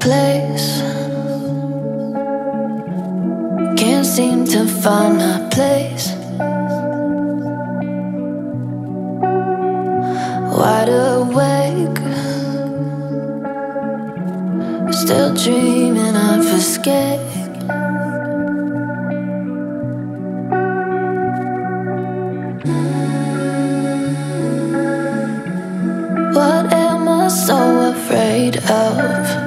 place. Can't seem to find a place. Wide awake, still dreaming of escape. Afraid of?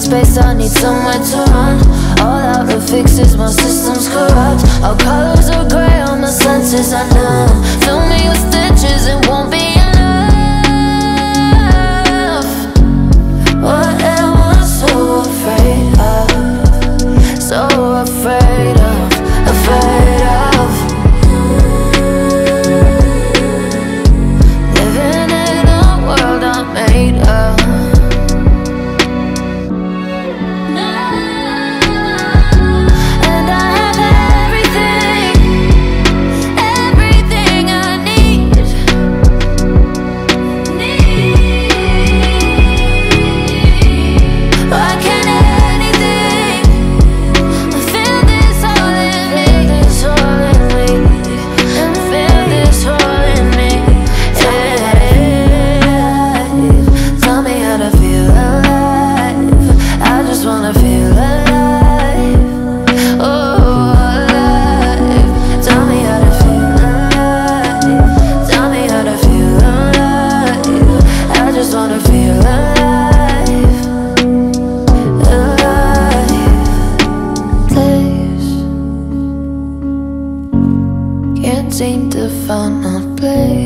Space. I need somewhere to run. All out of fixes, my system's corrupt. All colors are gray on my senses. I know. seem to find my place.